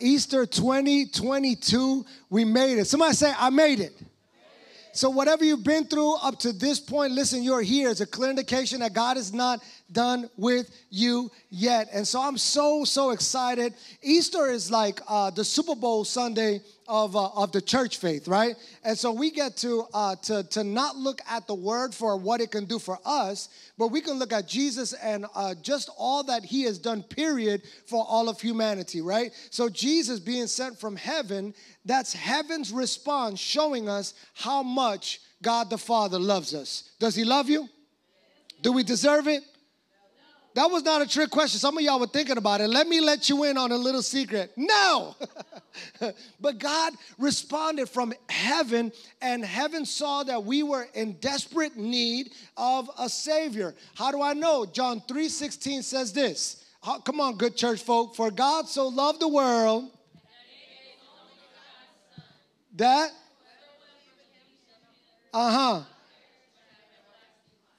Easter 2022. We made it. Somebody say, I made it. So, whatever you've been through up to this point, listen, you're here. It's a clear indication that God is not done with you yet. And so, I'm so, so excited. Easter is like uh, the Super Bowl Sunday of, uh, of the church faith, right? And so we get to, uh, to, to not look at the word for what it can do for us, but we can look at Jesus and uh, just all that he has done, period, for all of humanity, right? So Jesus being sent from heaven, that's heaven's response showing us how much God the Father loves us. Does he love you? Do we deserve it? That was not a trick question. Some of y'all were thinking about it. Let me let you in on a little secret. No. but God responded from heaven, and heaven saw that we were in desperate need of a Savior. How do I know? John 3 16 says this. Come on, good church folk. For God so loved the world that. Uh huh.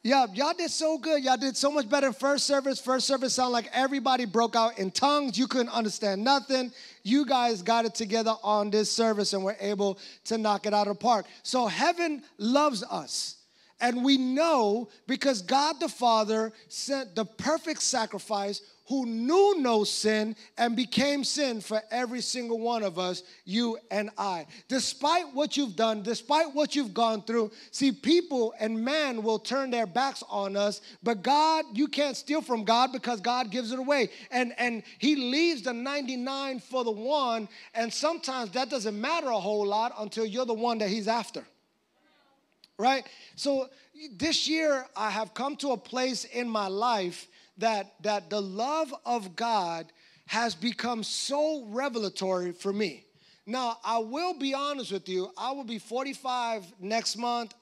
Yeah, y'all did so good. Y'all did so much better first service. First service sounded like everybody broke out in tongues. You couldn't understand nothing. You guys got it together on this service and were able to knock it out of the park. So heaven loves us. And we know because God the Father sent the perfect sacrifice who knew no sin and became sin for every single one of us, you and I. Despite what you've done, despite what you've gone through, see, people and man will turn their backs on us, but God, you can't steal from God because God gives it away. And, and He leaves the 99 for the one, and sometimes that doesn't matter a whole lot until you're the one that He's after. Right? So this year, I have come to a place in my life that, that the love of God has become so revelatory for me. Now, I will be honest with you, I will be 45 next month,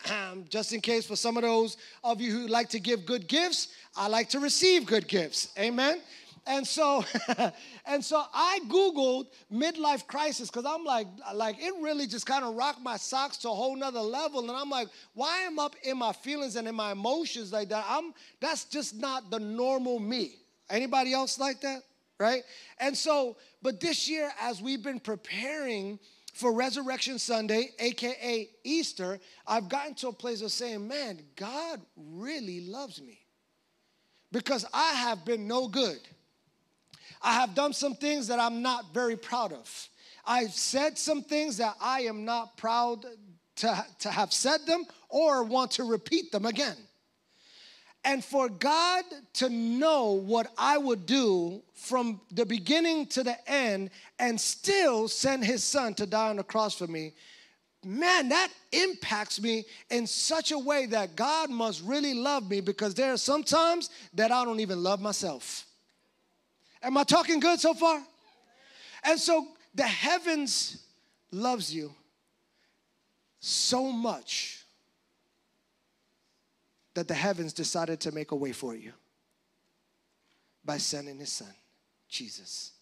just in case for some of those of you who like to give good gifts, I like to receive good gifts. Amen. And so, and so I Googled midlife crisis because I'm like, like it really just kind of rocked my socks to a whole nother level. And I'm like, why am I up in my feelings and in my emotions like that? I'm that's just not the normal me. Anybody else like that? Right? And so, but this year, as we've been preparing for Resurrection Sunday, aka Easter, I've gotten to a place of saying, man, God really loves me. Because I have been no good. I have done some things that I'm not very proud of. I've said some things that I am not proud to, to have said them or want to repeat them again. And for God to know what I would do from the beginning to the end and still send his son to die on the cross for me, man, that impacts me in such a way that God must really love me because there are some times that I don't even love myself. Am I talking good so far? And so the heavens loves you so much that the heavens decided to make a way for you by sending his son, Jesus.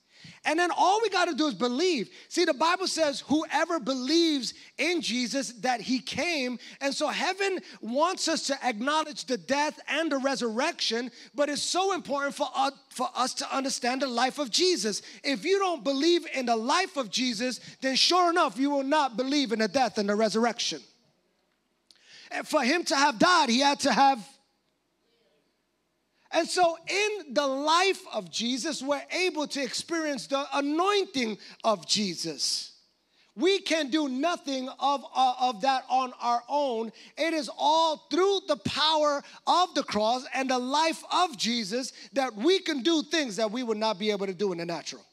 And then all we got to do is believe. See, the Bible says, whoever believes in Jesus, that he came. And so heaven wants us to acknowledge the death and the resurrection, but it's so important for us, for us to understand the life of Jesus. If you don't believe in the life of Jesus, then sure enough, you will not believe in the death and the resurrection. And for him to have died, he had to have and so, in the life of Jesus, we're able to experience the anointing of Jesus. We can do nothing of, uh, of that on our own. It is all through the power of the cross and the life of Jesus that we can do things that we would not be able to do in the natural.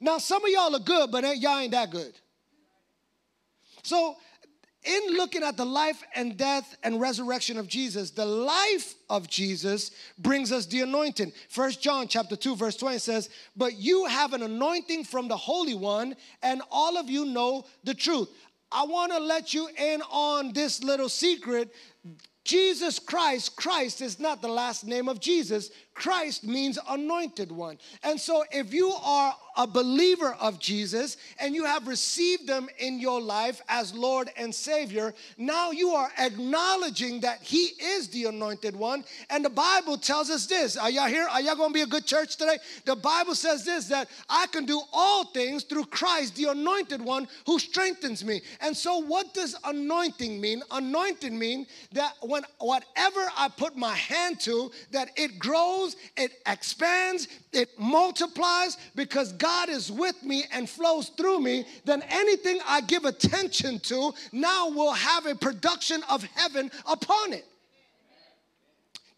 Now, some of y'all are good, but y'all ain't that good. So, in looking at the life and death and resurrection of Jesus, the life of Jesus brings us the anointing. First John chapter 2 verse 20 says, "But you have an anointing from the Holy One, and all of you know the truth." I want to let you in on this little secret. Jesus Christ, Christ is not the last name of Jesus. Christ means anointed one. And so if you are a believer of Jesus and you have received them in your life as Lord and Savior, now you are acknowledging that He is the anointed one. And the Bible tells us this. Are y'all here? Are y'all gonna be a good church today? The Bible says this that I can do all things through Christ, the anointed one who strengthens me. And so, what does anointing mean? Anointing mean that when whatever I put my hand to, that it grows, it expands, it multiplies because God is with me and flows through me, then anything I give attention to now will have a production of heaven upon it.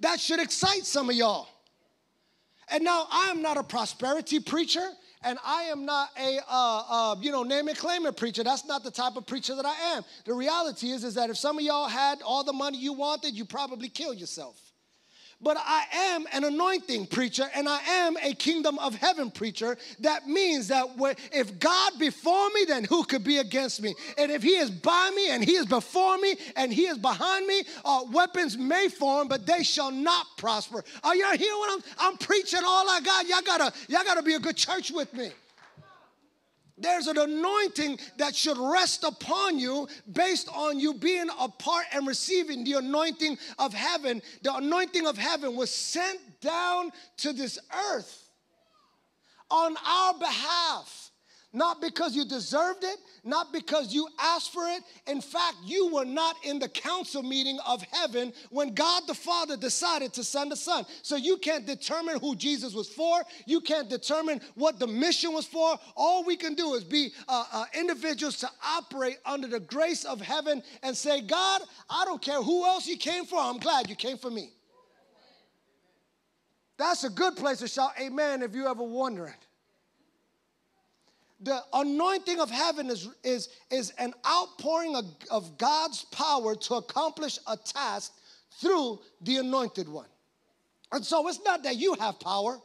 That should excite some of y'all. And now I am not a prosperity preacher and I am not a uh, uh, you know name and claim it preacher. That's not the type of preacher that I am. The reality is is that if some of y'all had all the money you wanted, you probably kill yourself but I am an anointing preacher and I am a kingdom of heaven preacher. That means that if God before me, then who could be against me? And if He is by me and He is before me and He is behind me, uh, weapons may form, but they shall not prosper. Are y'all hearing what I'm? I'm preaching all I got. Y'all gotta, y'all gotta be a good church with me. There's an anointing that should rest upon you based on you being a part and receiving the anointing of heaven. The anointing of heaven was sent down to this earth on our behalf. Not because you deserved it, not because you asked for it. In fact, you were not in the council meeting of heaven when God the Father decided to send the Son. So you can't determine who Jesus was for. You can't determine what the mission was for. All we can do is be uh, uh, individuals to operate under the grace of heaven and say, God, I don't care who else you came for. I'm glad you came for me. That's a good place to shout amen if you ever wondering the anointing of heaven is, is, is an outpouring of, of God's power to accomplish a task through the anointed one. And so it's not that you have power.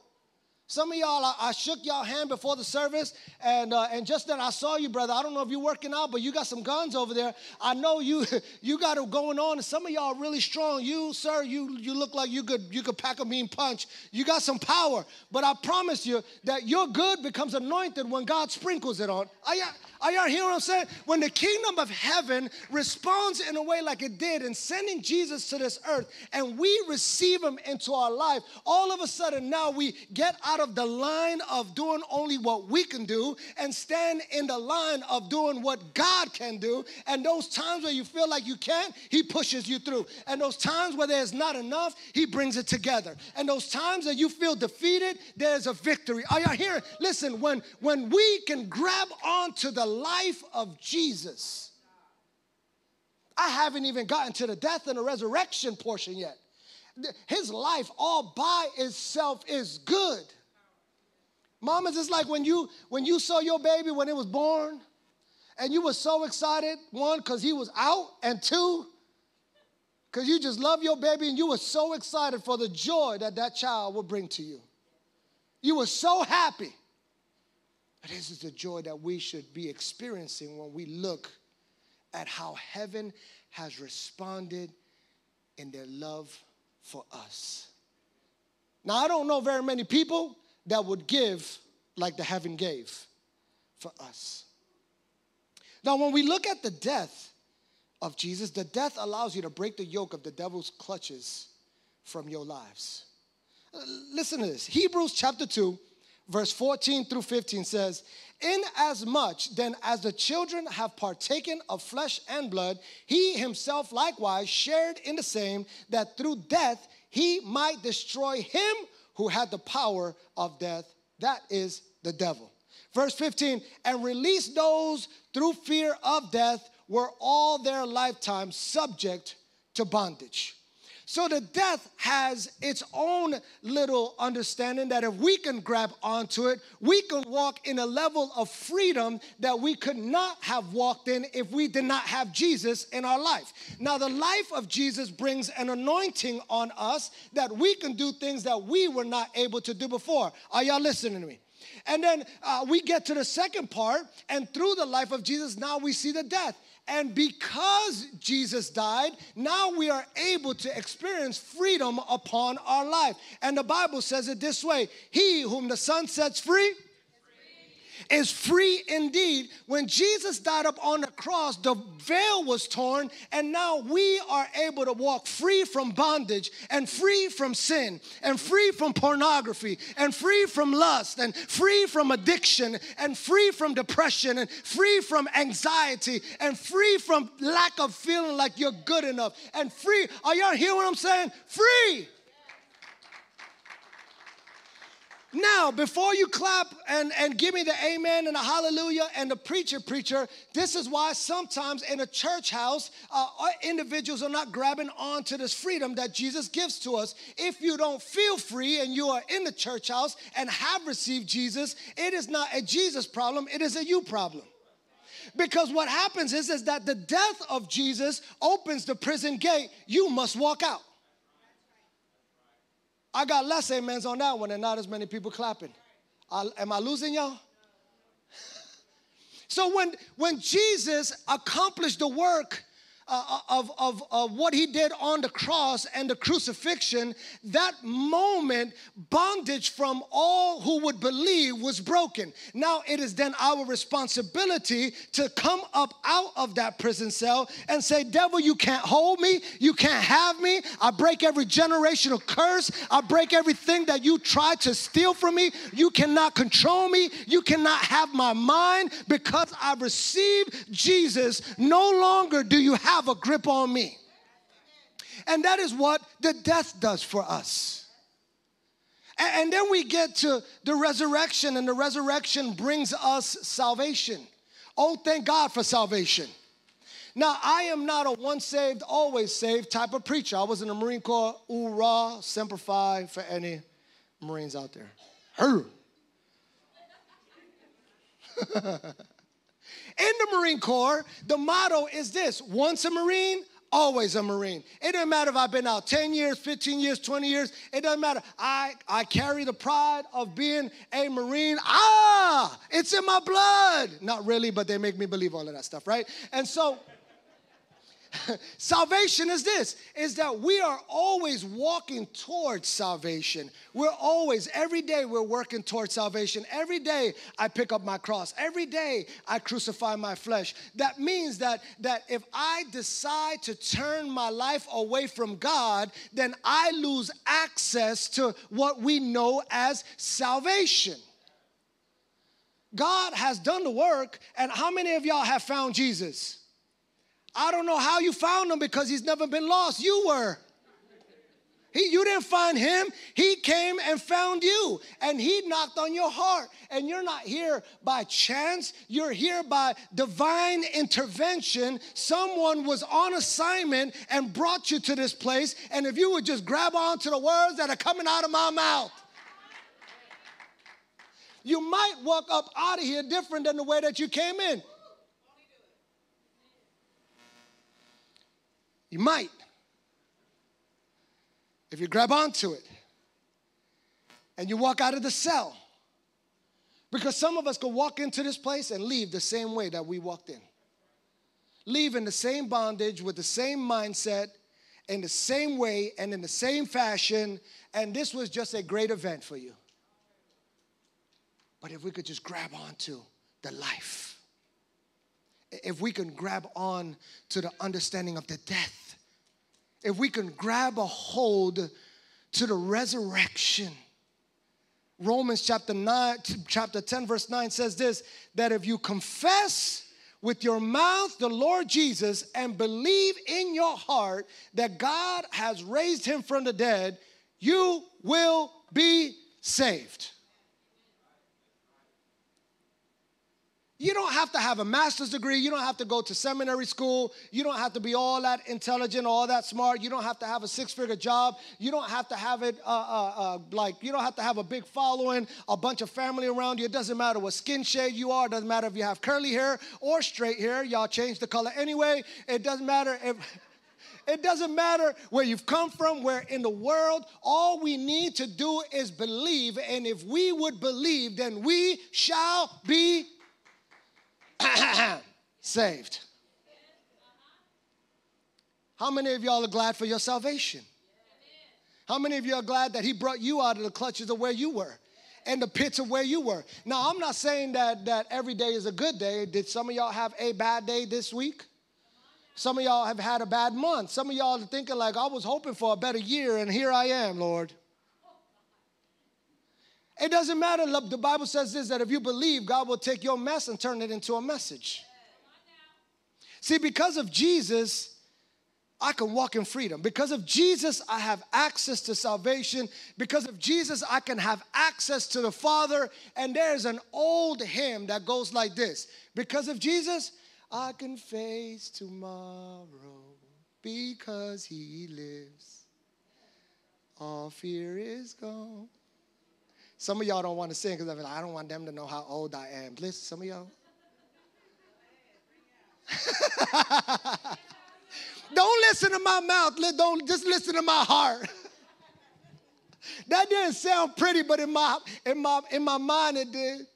Some of y'all, I, I shook y'all hand before the service, and uh, and just then I saw you, brother. I don't know if you're working out, but you got some guns over there. I know you you got it going on, and some of y'all are really strong. You, sir, you you look like you could you could pack a mean punch. You got some power, but I promise you that your good becomes anointed when God sprinkles it on. Y'all, are y'all hearing what I'm saying? When the kingdom of heaven responds in a way like it did in sending Jesus to this earth, and we receive him into our life, all of a sudden now we get out of the line of doing only what we can do and stand in the line of doing what God can do. And those times where you feel like you can't, He pushes you through. And those times where there's not enough, He brings it together. And those times that you feel defeated, there's a victory. Are y'all hearing? Listen, when, when we can grab onto the life of Jesus, I haven't even gotten to the death and the resurrection portion yet. His life all by itself is good. Mamas, it's like when you when you saw your baby when it was born, and you were so excited, one, because he was out, and two, because you just love your baby and you were so excited for the joy that that child will bring to you. You were so happy. But this is the joy that we should be experiencing when we look at how heaven has responded in their love for us. Now, I don't know very many people that would give like the heaven gave for us. Now, when we look at the death of Jesus, the death allows you to break the yoke of the devil's clutches from your lives. Listen to this Hebrews chapter 2, verse 14 through 15 says, In as much then as the children have partaken of flesh and blood, he himself likewise shared in the same, that through death he might destroy him who had the power of death, that is the devil. Verse 15, and release those through fear of death were all their lifetime subject to bondage. So the death has its own little understanding that if we can grab onto it, we can walk in a level of freedom that we could not have walked in if we did not have Jesus in our life. Now, the life of Jesus brings an anointing on us that we can do things that we were not able to do before. Are y'all listening to me? And then uh, we get to the second part, and through the life of Jesus, now we see the death. And because Jesus died, now we are able to experience freedom upon our life. And the Bible says it this way He whom the Son sets free is free indeed. When Jesus died up on the cross, the veil was torn, and now we are able to walk free from bondage and free from sin and free from pornography and free from lust and free from addiction and free from depression and free from anxiety and free from lack of feeling like you're good enough and free. Are y'all hear what I'm saying? Free. Now, before you clap and, and give me the amen and the hallelujah and the preacher, preacher, this is why sometimes in a church house, uh, individuals are not grabbing onto this freedom that Jesus gives to us. If you don't feel free and you are in the church house and have received Jesus, it is not a Jesus problem, it is a you problem. Because what happens is, is that the death of Jesus opens the prison gate, you must walk out. I got less amens on that one and not as many people clapping. I, am I losing y'all? so when when Jesus accomplished the work uh, of, of, of what he did on the cross and the crucifixion, that moment, bondage from all who would believe was broken. Now it is then our responsibility to come up out of that prison cell and say, Devil, you can't hold me, you can't have me. I break every generational curse, I break everything that you tried to steal from me. You cannot control me, you cannot have my mind because I've received Jesus. No longer do you have have a grip on me. And that is what the death does for us. And then we get to the resurrection, and the resurrection brings us salvation. Oh, thank God for salvation. Now, I am not a once saved, always saved type of preacher. I was in the Marine Corps, hoorah, semper fi for any Marines out there. In the Marine Corps, the motto is this once a Marine, always a Marine. It doesn't matter if I've been out 10 years, 15 years, 20 years. It doesn't matter. I, I carry the pride of being a Marine. Ah, it's in my blood. Not really, but they make me believe all of that stuff, right? And so, salvation is this is that we are always walking towards salvation. We're always every day we're working towards salvation. Every day i pick up my cross. Every day i crucify my flesh. That means that that if i decide to turn my life away from god then i lose access to what we know as salvation. God has done the work and how many of y'all have found jesus I don't know how you found him because he's never been lost. You were. He, you didn't find him. He came and found you, and he knocked on your heart. And you're not here by chance, you're here by divine intervention. Someone was on assignment and brought you to this place. And if you would just grab onto the words that are coming out of my mouth, you might walk up out of here different than the way that you came in. You might. If you grab onto it and you walk out of the cell. Because some of us could walk into this place and leave the same way that we walked in. Leave in the same bondage with the same mindset, in the same way and in the same fashion, and this was just a great event for you. But if we could just grab onto the life if we can grab on to the understanding of the death, if we can grab a hold to the resurrection. Romans chapter 9 chapter 10 verse 9 says this that if you confess with your mouth the Lord Jesus and believe in your heart that God has raised him from the dead, you will be saved. You don't have to have a master's degree. You don't have to go to seminary school. You don't have to be all that intelligent, all that smart. You don't have to have a six figure job. You don't have to have it uh, uh, uh, like, you don't have to have a big following, a bunch of family around you. It doesn't matter what skin shade you are. It doesn't matter if you have curly hair or straight hair. Y'all change the color anyway. It doesn't matter if. It doesn't matter where you've come from, where in the world, all we need to do is believe. And if we would believe, then we shall be saved. How many of y'all are glad for your salvation? How many of you are glad that He brought you out of the clutches of where you were? and the pits of where you were. Now, I'm not saying that that every day is a good day. Did some of y'all have a bad day this week? Some of y'all have had a bad month. Some of y'all are thinking like I was hoping for a better year and here I am, Lord. It doesn't matter. The Bible says this that if you believe, God will take your mess and turn it into a message. See, because of Jesus, I can walk in freedom. Because of Jesus, I have access to salvation. Because of Jesus, I can have access to the Father. And there's an old hymn that goes like this Because of Jesus, I can face tomorrow because He lives. All fear is gone. Some of y'all don't want to sing because I don't want them to know how old I am. Listen, some of y'all. Don't listen to my mouth. Don't just listen to my heart. that didn't sound pretty, but in my in my in my mind it did.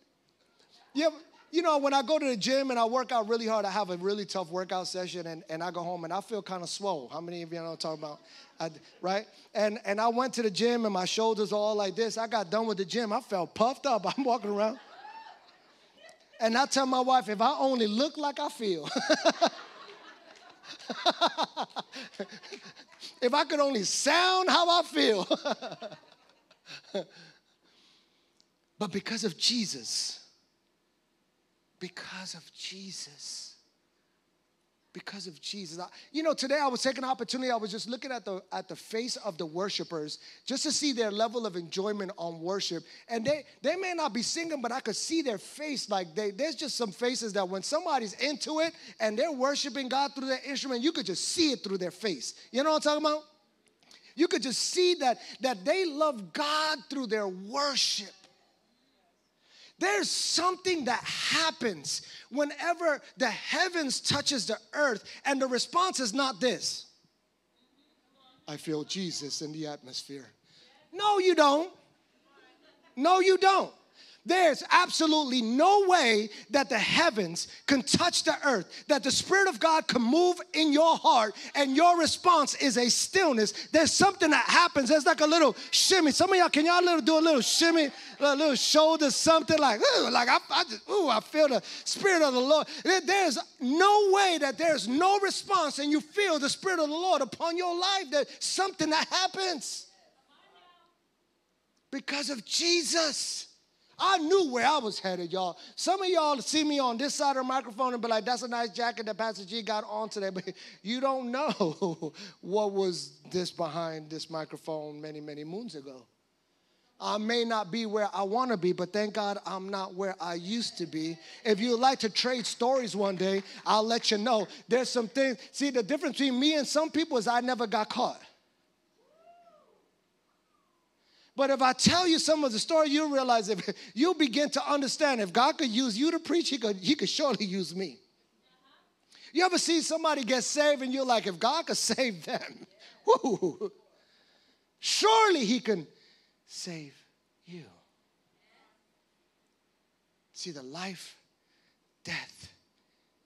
You, you know, when I go to the gym and I work out really hard, I have a really tough workout session and, and I go home and I feel kind of swole. How many of you know what I'm talking about? I, right? And and I went to the gym and my shoulders are all like this. I got done with the gym. I felt puffed up. I'm walking around. And I tell my wife, if I only look like I feel. if I could only sound how I feel. but because of Jesus, because of Jesus, because of Jesus. I, you know, today I was taking an opportunity. I was just looking at the at the face of the worshipers just to see their level of enjoyment on worship. And they they may not be singing, but I could see their face. Like they, there's just some faces that when somebody's into it and they're worshiping God through their instrument, you could just see it through their face. You know what I'm talking about? You could just see that that they love God through their worship. There's something that happens whenever the heavens touches the earth and the response is not this. I feel Jesus in the atmosphere. No, you don't. No, you don't. There's absolutely no way that the heavens can touch the earth, that the Spirit of God can move in your heart, and your response is a stillness. There's something that happens. There's like a little shimmy. Some of y'all, can y'all little, do a little shimmy, a little shoulder, something like, ooh, like I, I just, ooh, I feel the Spirit of the Lord. There's no way that there's no response and you feel the Spirit of the Lord upon your life. There's something that happens because of Jesus. I knew where I was headed, y'all. Some of y'all see me on this side of the microphone and be like, that's a nice jacket that Pastor G got on today. But you don't know what was this behind this microphone many, many moons ago. I may not be where I want to be, but thank God I'm not where I used to be. If you'd like to trade stories one day, I'll let you know. There's some things. See, the difference between me and some people is I never got caught. But if I tell you some of the story, you'll realize if you'll begin to understand if God could use you to preach, he could, he could surely use me. You ever see somebody get saved and you're like, if God could save them, whoo, surely he can save you. See, the life, death,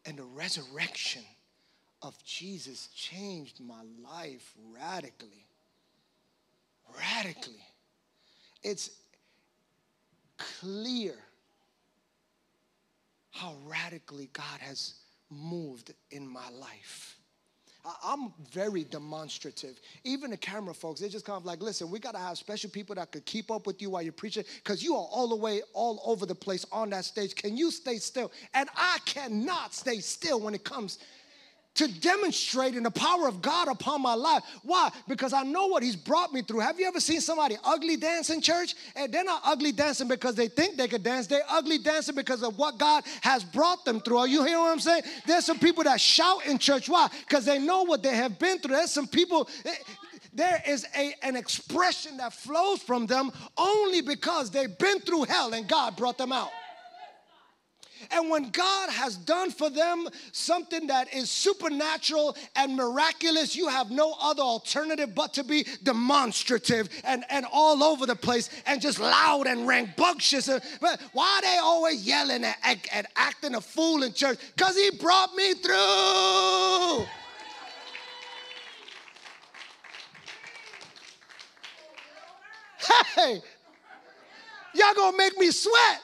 and the resurrection of Jesus changed my life radically. Radically it's clear how radically God has moved in my life. I'm very demonstrative. Even the camera folks, they just kind of like, listen, we got to have special people that could keep up with you while you're preaching because you are all the way, all over the place on that stage. Can you stay still? And I cannot stay still when it comes to demonstrate in the power of God upon my life. Why? Because I know what He's brought me through. Have you ever seen somebody ugly dance in church? And they're not ugly dancing because they think they could dance. They're ugly dancing because of what God has brought them through. Are you hearing what I'm saying? There's some people that shout in church. Why? Because they know what they have been through. There's some people. Eh, there is a, an expression that flows from them only because they've been through hell and God brought them out. And when God has done for them something that is supernatural and miraculous, you have no other alternative but to be demonstrative and, and all over the place and just loud and rambunctious. But why are they always yelling and, and, and acting a fool in church? Because he brought me through. Hey, y'all gonna make me sweat.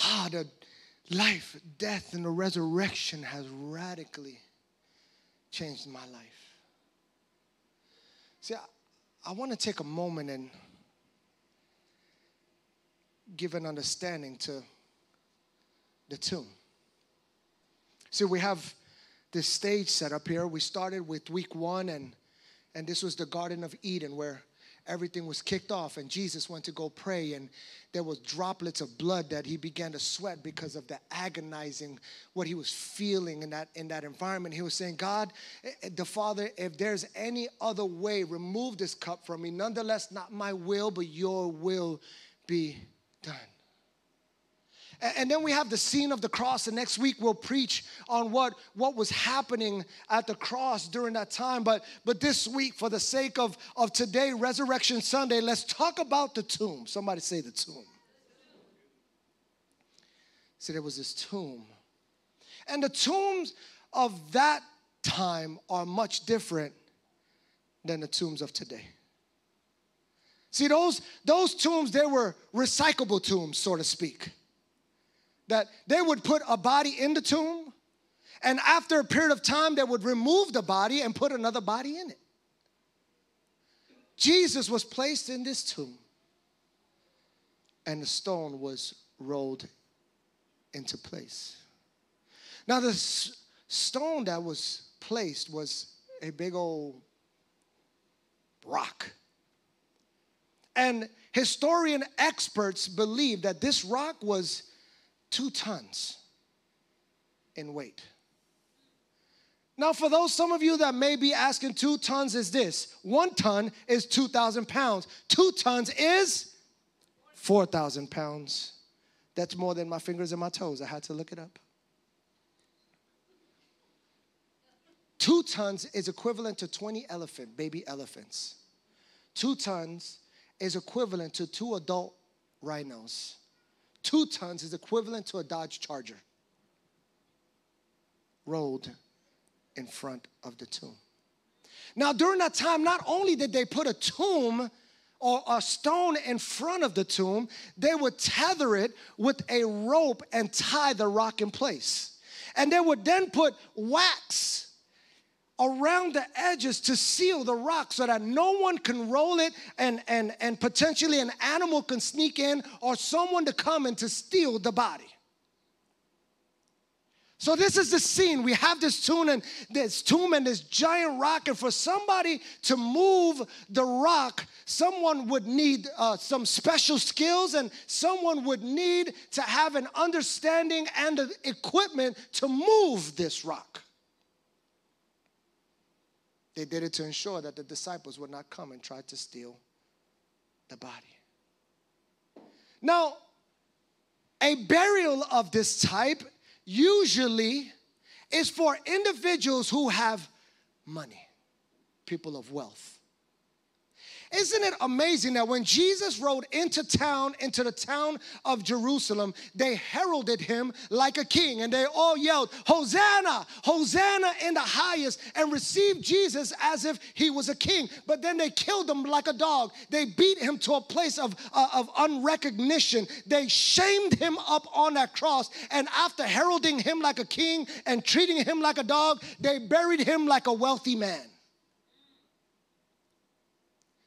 Ah, the life, death, and the resurrection has radically changed my life. See, I, I want to take a moment and give an understanding to the tomb. See, we have this stage set up here. We started with week one, and, and this was the Garden of Eden where everything was kicked off and jesus went to go pray and there was droplets of blood that he began to sweat because of the agonizing what he was feeling in that in that environment. He was saying god eh, eh, the father if there's any other way remove this cup from me. Nonetheless not my will but your will be done and then we have the scene of the cross, and next week we'll preach on what, what was happening at the cross during that time. But, but this week, for the sake of, of today, Resurrection Sunday, let's talk about the tomb. Somebody say the tomb. See, there was this tomb. And the tombs of that time are much different than the tombs of today. See, those, those tombs, they were recyclable tombs, so to speak that they would put a body in the tomb, and after a period of time, they would remove the body and put another body in it. Jesus was placed in this tomb, and the stone was rolled into place. Now, the stone that was placed was a big old rock. And historian experts believe that this rock was two tons in weight. Now, for those some of you that may be asking, two tons is this. One ton is 2,000 pounds. Two tons is 4,000 pounds. That's more than my fingers and my toes. I had to look it up. Two tons is equivalent to 20 elephant, baby elephants. Two tons is equivalent to two adult rhinos two tons is equivalent to a Dodge Charger rolled in front of the tomb. Now, during that time, not only did they put a tomb or a stone in front of the tomb, they would tether it with a rope and tie the rock in place. And they would then put wax around the edges to seal the rock so that no one can roll it and, and, and potentially an animal can sneak in or someone to come and to steal the body. So this is the scene. We have this tomb and this tomb and this giant rock, and for somebody to move the rock, someone would need uh, some special skills, and someone would need to have an understanding and the equipment to move this rock. They did it to ensure that the disciples would not come and try to steal the body. Now, a burial of this type usually is for individuals who have money, people of wealth. Isn't it amazing that when Jesus rode into town, into the town of Jerusalem, they heralded him like a king and they all yelled, Hosanna, Hosanna in the highest, and received Jesus as if he was a king. But then they killed him like a dog. They beat him to a place of, uh, of unrecognition. They shamed him up on that cross. And after heralding him like a king and treating him like a dog, they buried him like a wealthy man.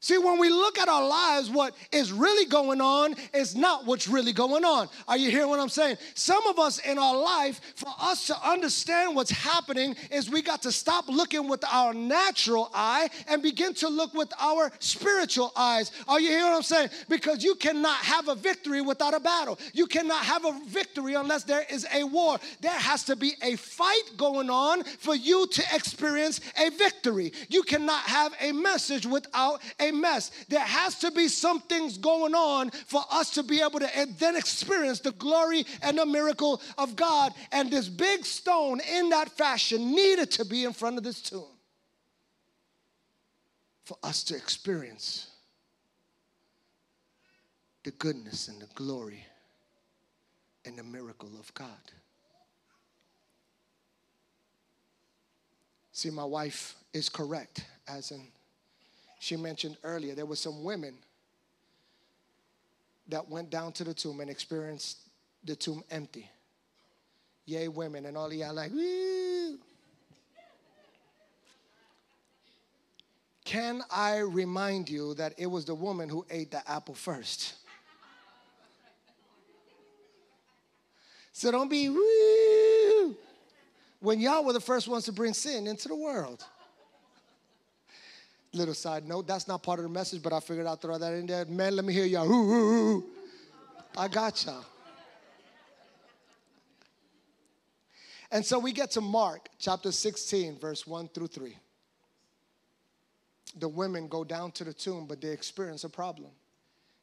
See, when we look at our lives, what is really going on is not what's really going on. Are you hearing what I'm saying? Some of us in our life, for us to understand what's happening, is we got to stop looking with our natural eye and begin to look with our spiritual eyes. Are you hearing what I'm saying? Because you cannot have a victory without a battle. You cannot have a victory unless there is a war. There has to be a fight going on for you to experience a victory. You cannot have a message without a mess. There has to be some things going on for us to be able to then experience the glory and the miracle of God. And this big stone in that fashion needed to be in front of this tomb for us to experience the goodness and the glory and the miracle of God. See, my wife is correct, as in she mentioned earlier, there were some women that went down to the tomb and experienced the tomb empty. Yay, women, and all y'all like, woo. Can I remind you that it was the woman who ate the apple first? So don't be woo when y'all were the first ones to bring sin into the world. Little side note, that's not part of the message, but I figured I'd throw that in there. Man, let me hear y'all. Ooh, ooh, ooh. I got y'all. And so we get to Mark chapter 16, verse 1 through 3. The women go down to the tomb, but they experience a problem.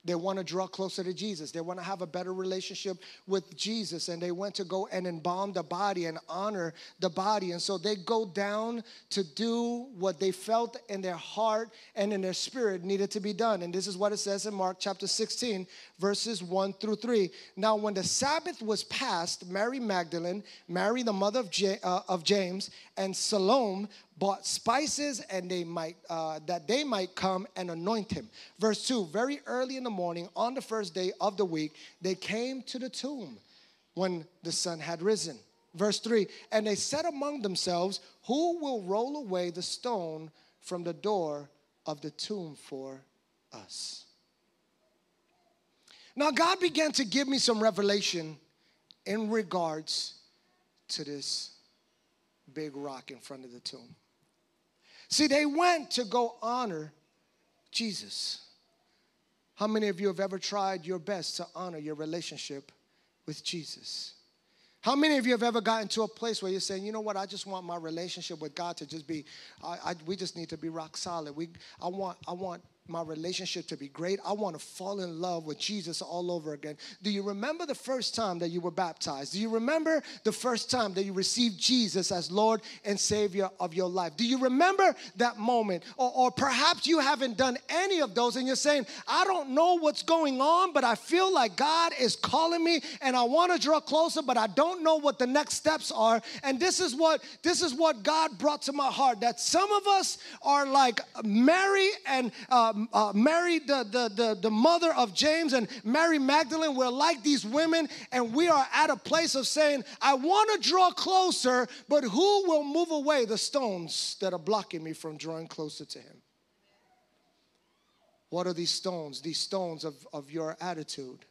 They want to draw closer to Jesus. They want to have a better relationship with Jesus. And they went to go and embalm the body and honor the body. And so they go down to do what they felt in their heart and in their spirit needed to be done. And this is what it says in Mark chapter 16, verses 1 through 3. Now, when the Sabbath was passed, Mary Magdalene, Mary the mother of, J- uh, of James, and Salome bought spices and they might uh, that they might come and anoint him. Verse 2 very early in the morning on the first day of the week they came to the tomb when the sun had risen. Verse 3 and they said among themselves who will roll away the stone from the door of the tomb for us? Now god began to give me some revelation in regards to this big rock in front of the tomb See, they went to go honor Jesus. How many of you have ever tried your best to honor your relationship with Jesus? How many of you have ever gotten to a place where you're saying, you know what, I just want my relationship with God to just be, I, I, we just need to be rock solid. We, I want, I want my relationship to be great. I want to fall in love with Jesus all over again. Do you remember the first time that you were baptized? Do you remember the first time that you received Jesus as Lord and Savior of your life? Do you remember that moment? Or, or perhaps you haven't done any of those and you're saying, I don't know what's going on, but I feel like God is calling me and I want to draw closer, but I don't know what the next steps are. And this is what this is what God brought to my heart that some of us are like Mary and uh, uh, Mary, the, the, the, the mother of James, and Mary Magdalene, we're like these women, and we are at a place of saying, I want to draw closer, but who will move away the stones that are blocking me from drawing closer to Him? What are these stones? These stones of, of your attitude,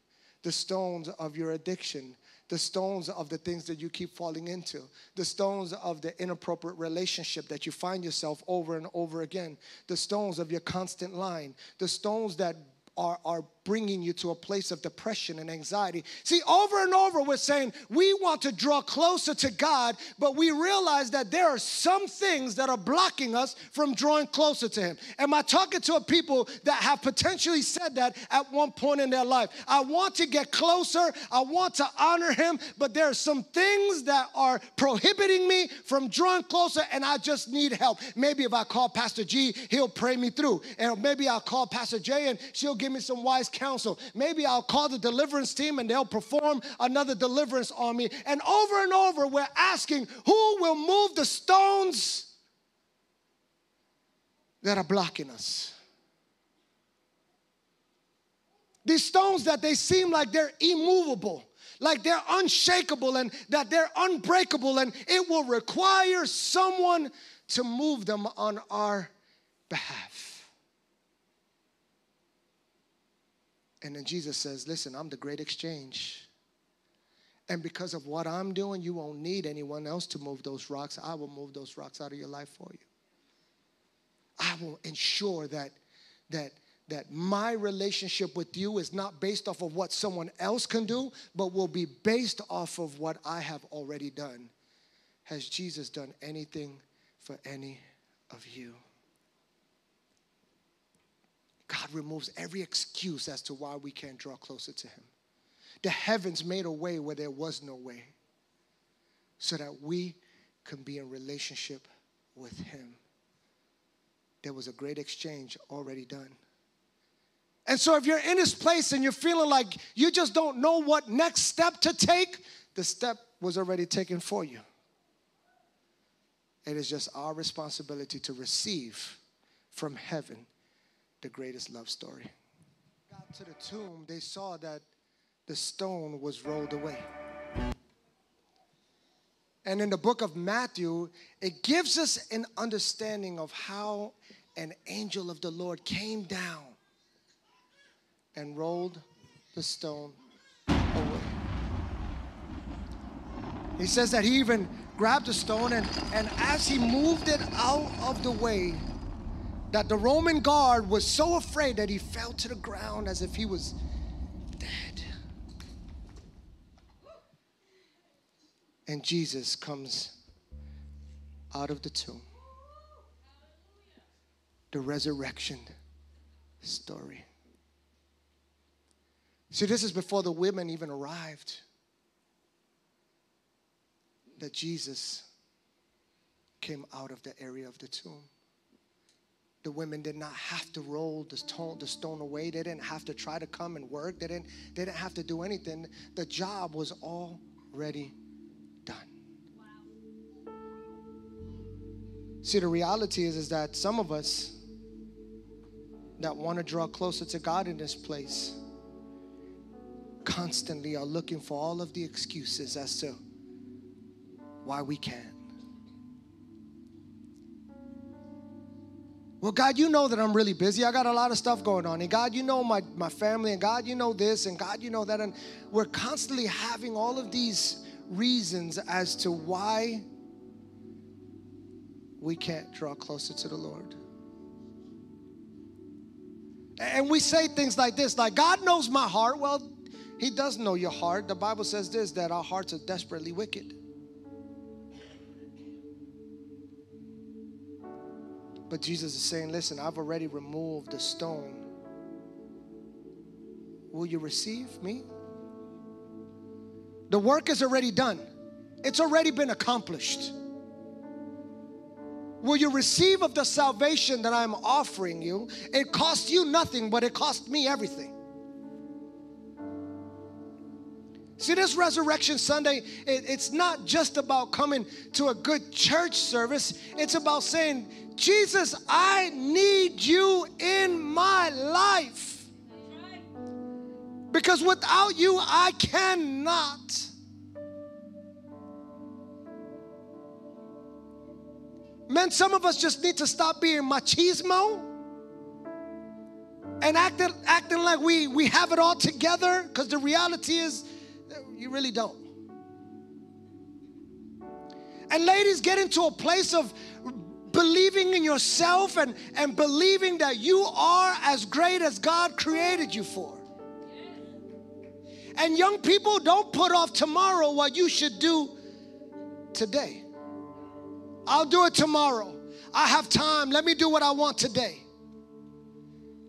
the stones of your addiction, the stones of the things that you keep falling into, the stones of the inappropriate relationship that you find yourself over and over again, the stones of your constant lying, the stones that are, are bringing you to a place of depression and anxiety. See, over and over, we're saying we want to draw closer to God, but we realize that there are some things that are blocking us from drawing closer to Him. Am I talking to a people that have potentially said that at one point in their life? I want to get closer, I want to honor Him, but there are some things that are prohibiting me from drawing closer, and I just need help. Maybe if I call Pastor G, he'll pray me through. And maybe I'll call Pastor J, and she'll give me some wise counsel. Maybe I'll call the deliverance team and they'll perform another deliverance on me. And over and over, we're asking who will move the stones that are blocking us? These stones that they seem like they're immovable like they're unshakable and that they're unbreakable, and it will require someone to move them on our behalf. And then Jesus says, Listen, I'm the great exchange. And because of what I'm doing, you won't need anyone else to move those rocks. I will move those rocks out of your life for you. I will ensure that that that my relationship with you is not based off of what someone else can do, but will be based off of what I have already done. Has Jesus done anything for any of you? God removes every excuse as to why we can't draw closer to Him. The heavens made a way where there was no way so that we can be in relationship with Him. There was a great exchange already done. And so, if you're in this place and you're feeling like you just don't know what next step to take, the step was already taken for you. It is just our responsibility to receive from heaven the greatest love story. Got to the tomb, they saw that the stone was rolled away. And in the book of Matthew, it gives us an understanding of how an angel of the Lord came down and rolled the stone away. He says that he even grabbed the stone and, and as he moved it out of the way, that the Roman guard was so afraid that he fell to the ground as if he was dead. And Jesus comes out of the tomb. The resurrection story. See, this is before the women even arrived. That Jesus came out of the area of the tomb. The women did not have to roll the stone, the stone away. They didn't have to try to come and work. They didn't, they didn't have to do anything. The job was already done. Wow. See, the reality is, is that some of us that want to draw closer to God in this place constantly are looking for all of the excuses as to why we can't. Well, God, you know that I'm really busy. I got a lot of stuff going on. And God, you know my, my family. And God, you know this. And God, you know that. And we're constantly having all of these reasons as to why we can't draw closer to the Lord. And we say things like this like, God knows my heart. Well, He does know your heart. The Bible says this that our hearts are desperately wicked. But Jesus is saying, listen, I've already removed the stone. Will you receive me? The work is already done, it's already been accomplished. Will you receive of the salvation that I'm offering you? It cost you nothing, but it cost me everything. See, this Resurrection Sunday, it, it's not just about coming to a good church service. It's about saying, Jesus, I need you in my life. Because without you, I cannot. Man, some of us just need to stop being machismo and acting, acting like we, we have it all together because the reality is you really don't. And ladies, get into a place of believing in yourself and, and believing that you are as great as God created you for. And young people, don't put off tomorrow what you should do today. I'll do it tomorrow. I have time. Let me do what I want today.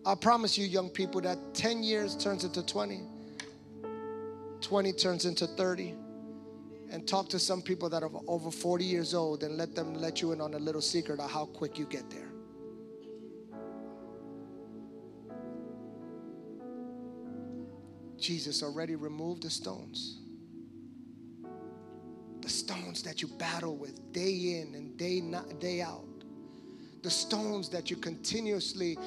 I promise you, young people, that 10 years turns into 20, 20 turns into 30 and talk to some people that are over 40 years old and let them let you in on a little secret of how quick you get there. Jesus already removed the stones. The stones that you battle with day in and day not, day out. The stones that you continuously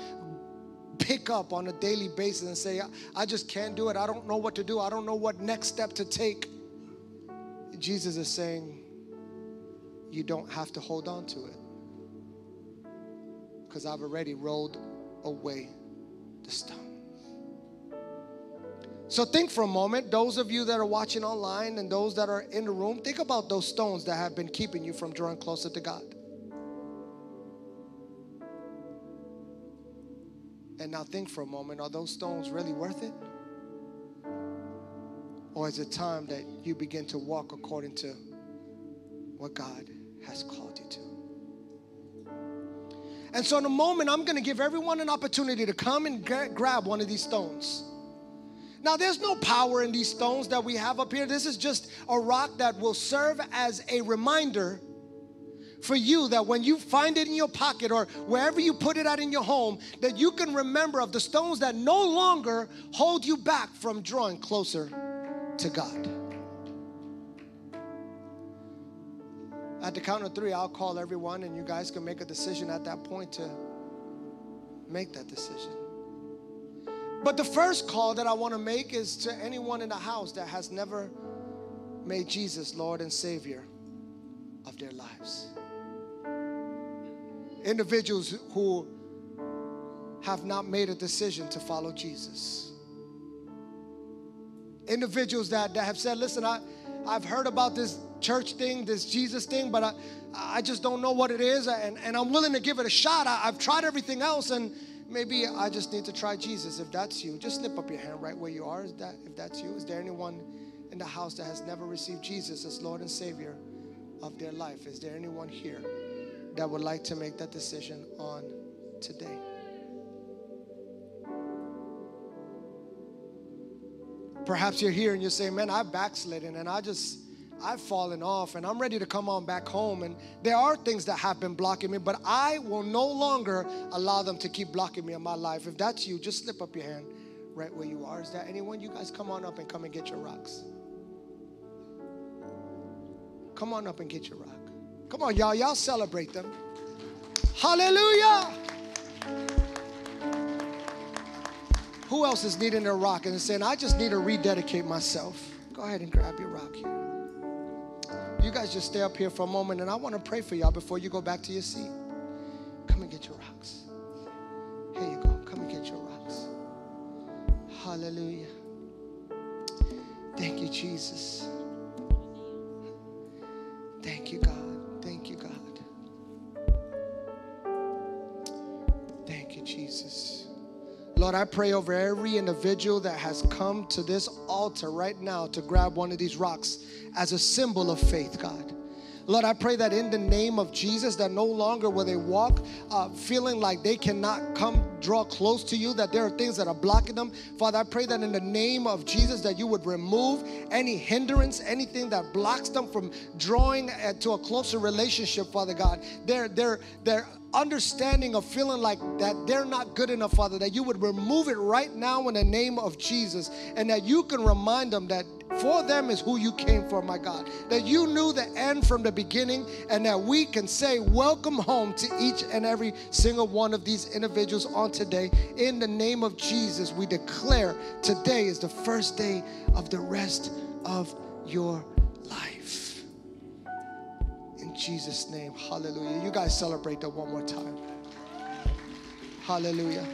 pick up on a daily basis and say, I just can't do it. I don't know what to do. I don't know what next step to take. Jesus is saying, you don't have to hold on to it because I've already rolled away the stone. So think for a moment, those of you that are watching online and those that are in the room, think about those stones that have been keeping you from drawing closer to God. And now think for a moment, are those stones really worth it? Or is it time that you begin to walk according to what God has called you to? And so, in a moment, I'm going to give everyone an opportunity to come and gra- grab one of these stones. Now, there's no power in these stones that we have up here. This is just a rock that will serve as a reminder for you that when you find it in your pocket or wherever you put it out in your home, that you can remember of the stones that no longer hold you back from drawing closer to God. At the count of three, I'll call everyone, and you guys can make a decision at that point to make that decision. But the first call that I want to make is to anyone in the house that has never made Jesus Lord and Savior of their lives. Individuals who have not made a decision to follow Jesus. Individuals that, that have said, listen, I, I've heard about this church thing, this Jesus thing, but I, I just don't know what it is, and, and I'm willing to give it a shot. I, I've tried everything else, and maybe I just need to try Jesus. If that's you, just slip up your hand right where you are. Is that if that's you? Is there anyone in the house that has never received Jesus as Lord and Savior of their life? Is there anyone here that would like to make that decision on today? Perhaps you're here and you're saying, Man, I've backslidden and I just I've fallen off and I'm ready to come on back home. And there are things that have been blocking me, but I will no longer allow them to keep blocking me in my life. If that's you, just slip up your hand right where you are. Is that anyone? You guys come on up and come and get your rocks. Come on up and get your rock. Come on, y'all. Y'all celebrate them. Hallelujah. Who else is needing a rock and saying, I just need to rededicate myself? Go ahead and grab your rock here. You guys just stay up here for a moment and I want to pray for y'all before you go back to your seat. Come and get your rocks. Here you go. Come and get your rocks. Hallelujah. Thank you, Jesus. Lord, I pray over every individual that has come to this altar right now to grab one of these rocks as a symbol of faith, God. Lord, I pray that in the name of Jesus, that no longer will they walk uh, feeling like they cannot come draw close to you, that there are things that are blocking them. Father, I pray that in the name of Jesus, that you would remove any hindrance, anything that blocks them from drawing uh, to a closer relationship, Father God. Their, their, their understanding of feeling like that they're not good enough, Father, that you would remove it right now in the name of Jesus, and that you can remind them that for them is who you came for, my God. That you knew the end from the beginning, and that we can say, Welcome home to each and every single one of these individuals on today. In the name of Jesus, we declare today is the first day of the rest of your life. In Jesus' name, hallelujah. You guys celebrate that one more time. Hallelujah.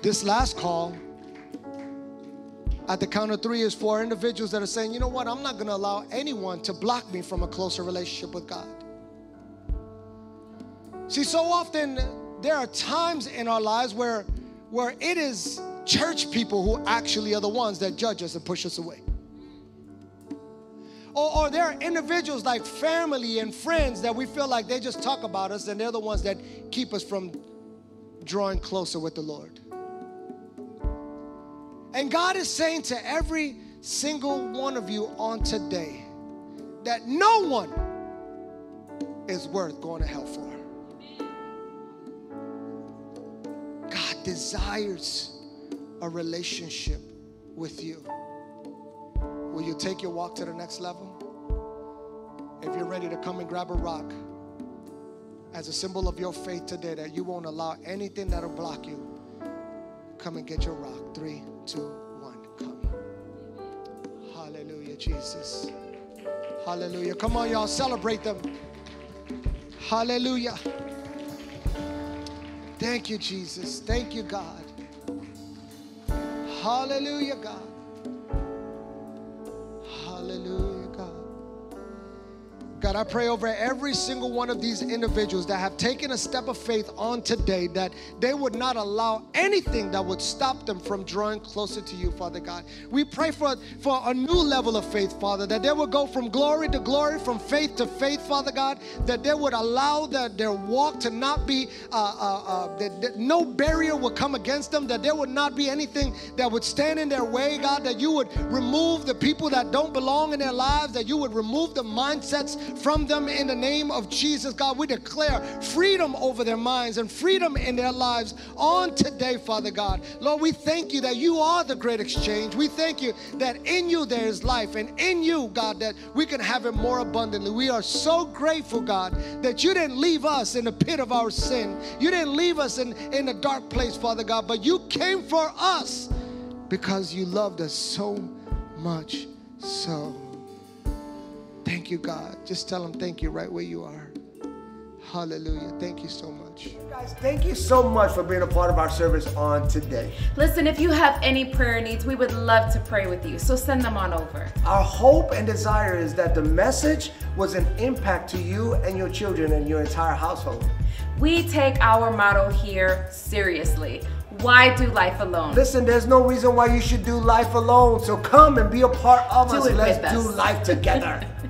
This last call at the count of three is for individuals that are saying, you know what, I'm not going to allow anyone to block me from a closer relationship with God. See, so often there are times in our lives where, where it is church people who actually are the ones that judge us and push us away. Or, or there are individuals like family and friends that we feel like they just talk about us and they're the ones that keep us from drawing closer with the Lord. And God is saying to every single one of you on today that no one is worth going to hell for. God desires a relationship with you. Will you take your walk to the next level? If you're ready to come and grab a rock as a symbol of your faith today, that you won't allow anything that'll block you, come and get your rock. Three, two, one, come. Hallelujah, Jesus. Hallelujah. Come on, y'all, celebrate them. Hallelujah. Thank you, Jesus. Thank you, God. Hallelujah, God. God. I pray over every single one of these individuals that have taken a step of faith on today that they would not allow anything that would stop them from drawing closer to you, Father God. We pray for, for a new level of faith, Father, that they would go from glory to glory, from faith to faith, Father God, that they would allow the, their walk to not be, uh, uh, uh, that, that no barrier would come against them, that there would not be anything that would stand in their way, God, that you would remove the people that don't belong in their lives, that you would remove the mindsets from them in the name of Jesus, God. We declare freedom over their minds and freedom in their lives on today, Father God. Lord, we thank you that you are the great exchange. We thank you that in you there is life, and in you, God, that we can have it more abundantly. We are so grateful, God, that you didn't leave us in the pit of our sin. You didn't leave us in, in a dark place, Father God, but you came for us because you loved us so much so. Thank you, God. Just tell them thank you right where you are. Hallelujah. Thank you so much. Guys, thank you so much for being a part of our service on today. Listen, if you have any prayer needs, we would love to pray with you. So send them on over. Our hope and desire is that the message was an impact to you and your children and your entire household. We take our motto here seriously. Why do life alone? Listen, there's no reason why you should do life alone. So come and be a part of Do us. Let's do us. life together.